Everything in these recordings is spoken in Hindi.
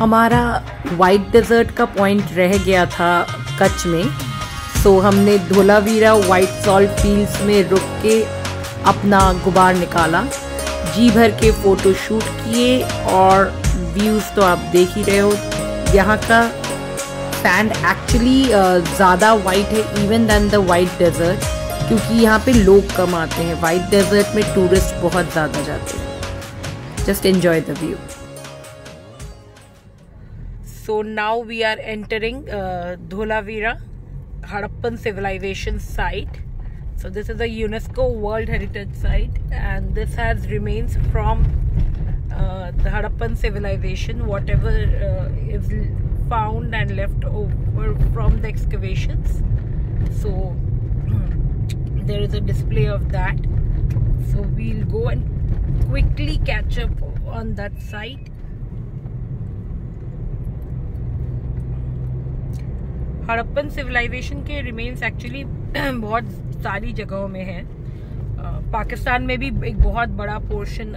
हमारा वाइट डेजर्ट का पॉइंट रह गया था कच्छ में। सो हमने धोलावीरा वाइट सॉल्ट फील्ड्स में रुक के अपना गुबार निकाला। जी भर के फ़ोटो शूट किए और व्यूज़ तो आप देख ही रहे हो। यहाँ का सैंड एक्चुअली ज़्यादा वाइट है even than the white desert क्योंकि यहाँ पे लोग कम आते हैं। वाइट डेजर्ट में टूरिस्ट बहुत ज़्यादा जाते हैं। Just enjoy the view So now we are entering uh, Dholavira, Harappan civilization site. So this is a UNESCO World Heritage Site and this has remains from uh, the Harappan civilization, whatever uh, is found and left over from the excavations. So there is a display of that. So we'll go and quickly catch up on that site Harappan civilisation के रिमेन्स एक्चुअली बहुत सारी जगहों में है। पाकिस्तान में भी एक बहुत बड़ा पोर्शन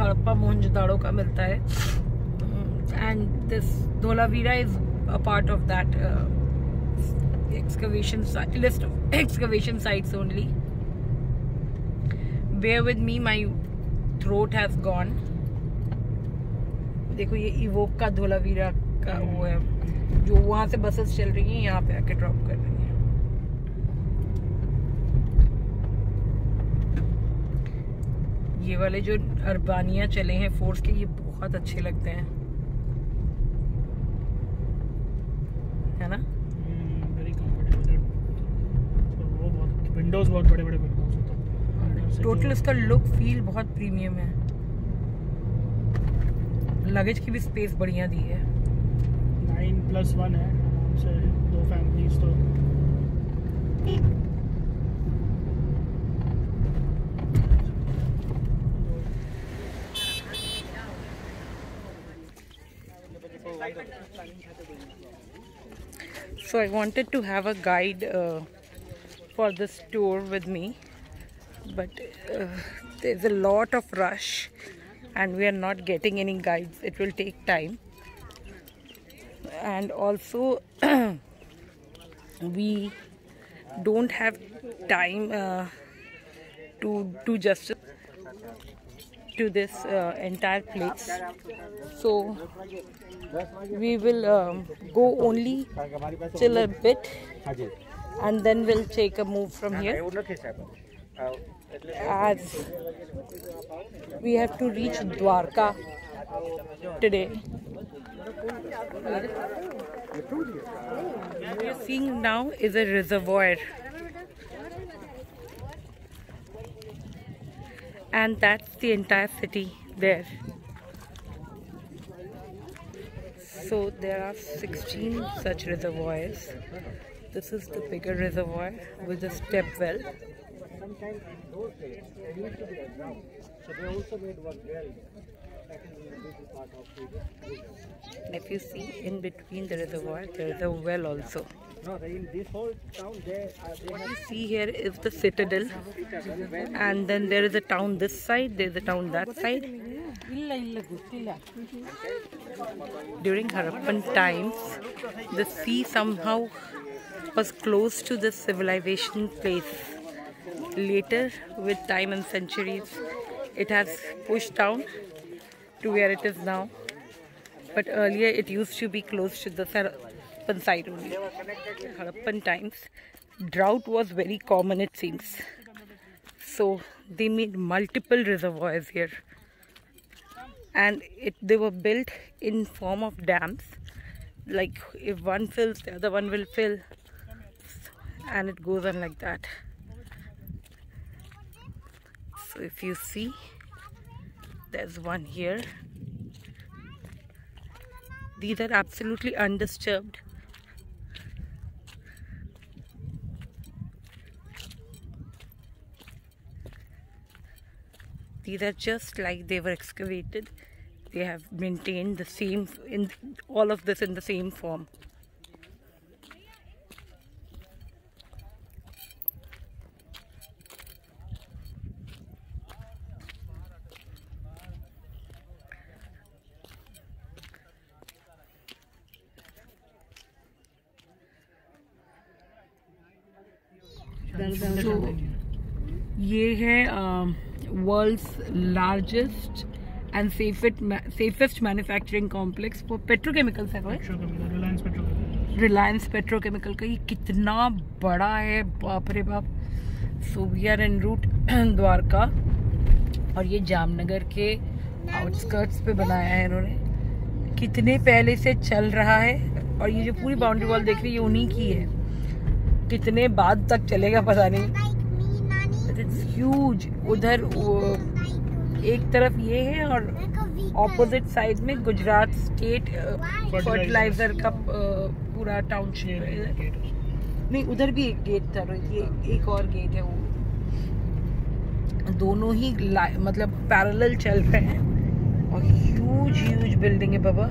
हड़प्पा मोहनजोदाड़ो का मिलता है। And this Dholavira is a part of that excavation list of excavation sites only. Bear with me throat has gone. देखो, ये इवोक का धोलावीरा का वो है जो वहाँ से बसेस चल रही हैं यहाँ पे आके ड्रॉप कर रही हैं। ये वाले जो अरबानिया चले हैं फोर्स के ये बहुत अच्छे लगते हैं। है ना? विंडोज़ बहुत बड़े बड़े विंडोज़ टोटल इसका लुक फील बहुत प्रीमियम है। लगेज की भी स्पेस बढ़िया दी है। नाइन प्लस वन है दो फैमिलीज तो So I wanted to have a guide uh, for this tour with me, but uh, there's a lot of rush and we are not getting any guides. It will take time. And also, we don't have time uh, to do justice to this uh, entire place. So we will um, go only till a bit and then we'll take a move from here as we have to reach Dwarka today. What you're seeing now is a reservoir and that's the entire city there. So there are 16 such reservoirs. This is the bigger reservoir with a step well sometimes in those days, there used to be a ground. So they also made one well If you see in between the reservoir, there is a well also. In this whole town, there uh, What you see here is the citadel. And then there is a town this side, there is a town that side. During Harappan times, the sea somehow was close to the civilization place. Later, with time and centuries, it has pushed down to where it is now. But earlier, it used to be close to the Harappan side only. Harappan times, drought was very common, it seems. So, they made multiple reservoirs here and it, they were built in form of dams like if one fills the other one will fill and it goes on like that so if you see there's one here. These are absolutely undisturbed. These are just like they were excavated. They have maintained the same in all of this in the same form So, ये है world's largest and safest safest manufacturing complex for petrochemicals है रिलायंस पेट्रोकेमिकल रिलायंस पेट्रोकेमिकल का ये कितना बड़ा है बाप रे बाप। So we are in route Dwarka और ये जामनगर के आउटस्कर्ट्स पे बनाया है इन्होंने। कितने पहले से चल रहा है और ये जो पूरी बाउंड्री वॉल देख रही है ये उन्हीं की है। कितने बाद तक चलेगा पता नहीं। इट्स ह्यूज उधर एक तरफ़ ये है और ऑपोजिट साइड में गुजरात स्टेट फर्टिलाइज़र का अ, पूरा टाउनशिप है नहीं उधर भी एक गेट था रोहित, ये एक और गेट है वो। दोनों ही मतलब पैरेलल चल रहे हैं। और ह्यूज ह्यूज बिल्डिंग है बाबा।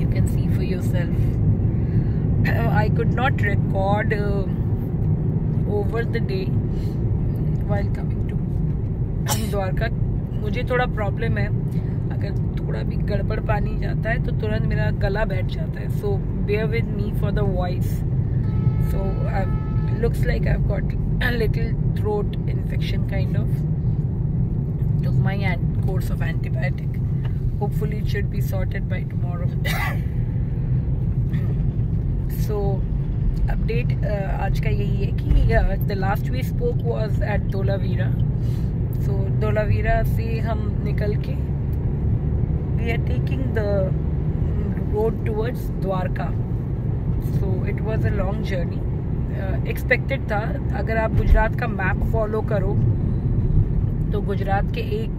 You can see for yourself i could not record uh, over the day while coming to Dwarka मुझे थोड़ा प्रॉब्लम है अगर थोड़ा भी गड़बड़ पानी जाता है तो तुरंत मेरा गला बैठ जाता है so bear with me for the voice so looks like i've got a little throat infection kind of took my ant- course of antibiotic hopefully it should be sorted by tomorrow update uh, आज का यही है कि the last we spoke was at Dholavira so Dholavira से हम निकल के we are taking the road towards Dwarka so it was a long journey expected था अगर आप गुजरात का मैप फॉलो करो तो गुजरात के एक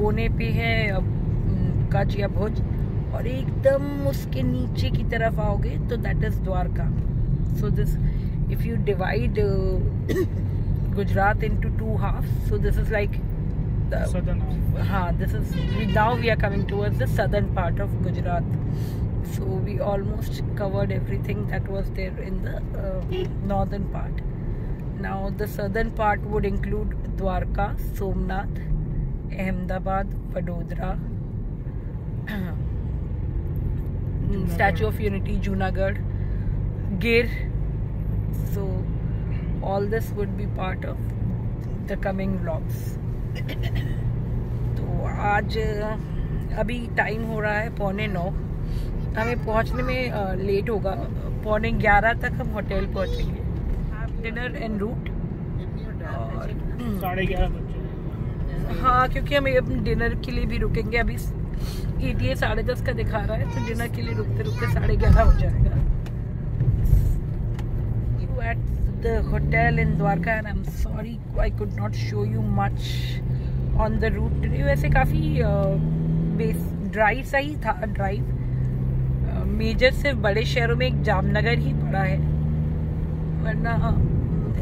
कोने पे है म, या भुज। और एकदम उसके नीचे की तरफ़ आओगे तो that is Dwarka. So this if you divide Gujarat into two half so this is like हाँ this is now we are coming towards the southern part of Gujarat so we almost covered everything that was there in the northern part now the southern part would include Dwarka Somnath Ahmedabad Vadodara Statue of unity Junagadh Gir so all this would be part of the coming vlogs. तो आज अभी टाइम हो रहा है पौने नौ। हमें पहुँचने में लेट होगा। पौने ग्यारह तक हम होटल पहुँचेंगे। डिनर एंड रूट और साढ़े ग्यारह हाँ क्योंकि हम डिनर के लिए भी रुकेंगे अभी। ई टी साढ़े दस का दिखा रहा है तो डिनर के लिए रुकते रुकते साढ़े ग्यारह हो जाएगा। You at the hotel in Dwarka and I'm sorry, I could not show you much on the route today. वैसे काफ़ी बेस ड्राई सा ही था ड्राइव मेजर सिर्फ़ बड़े शहरों में एक जामनगर ही पड़ा है। वरना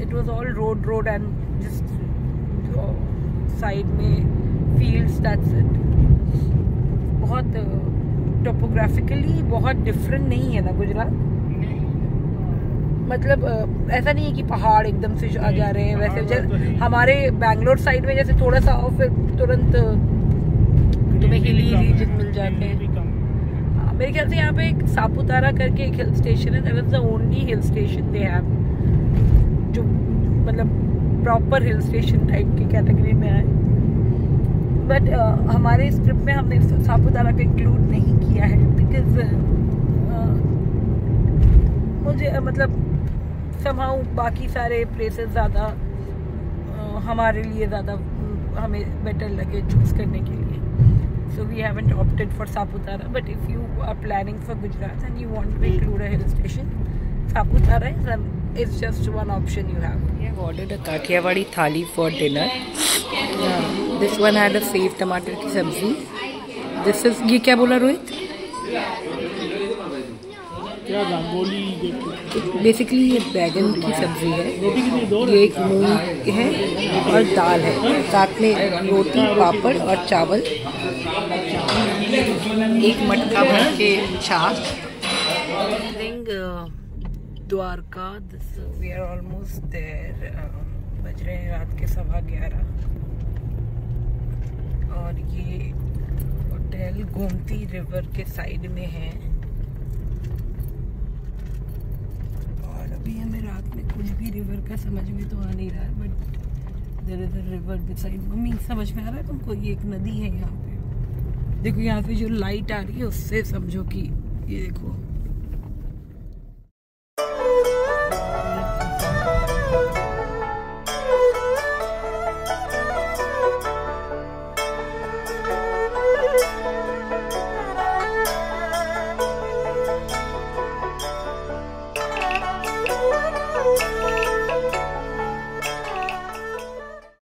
it was all road road and just side में फील्ड्स दैट्स इट बहुत टोपोग्राफिकली बहुत डिफरेंट नहीं है ना गुजरात? मतलब ऐसा नहीं है कि पहाड़ एकदम से आ जा रहे हैं वैसे जैसे तो हमारे बैंगलोर साइड में जैसे थोड़ा सा और फिर तुरंत तुम्हें हिली रीजन मिल जाते हैं। हाँ, मेरे ख्याल से यहाँ पे एक सापुतारा करके एक हिल स्टेशन है that is the only hill station they have जो मतलब प्रॉपर हिल स्टेशन टाइप की कैटेगरी में आए। बट uh, हमारे स्क्रिप्ट में हमने साबुदाना को इंक्लूड नहीं किया है बिकॉज़ uh, uh, मुझे uh, मतलब समाउ बाकी सारे प्लेसेस ज़्यादा uh, हमारे लिए ज़्यादा uh, हमें बेटर लगे चूज़ करने के लिए. So we have and opted for Saputara but if you are planning for Gujarat and you want to include hill station Saputara is is just one option you have order Kathiawadi thali for dinner. Uh, this one had a sev टमाटर की सब्ज़ी this is ये क्या बोला रोहित बेसिकली ये बैगन की सब्ज़ी है। ये एक मूंग है और दाल है। साथ में रोटी पापड़ और चावल। एक मटका भर के छाछ Dwarka this we are almost there बज रहे हैं रात के सवा ग्यारह। और ये होटल गोमती रिवर के साइड में है। और अभी हमें रात में कुछ भी रिवर का समझ में तो आ नहीं रहा है but there a river beside mummy, समझ में आ रहा है तुमको? ये एक नदी है यहाँ पे। देखो, यहाँ पे जो लाइट आ रही है, उससे समझो कि ये देखो।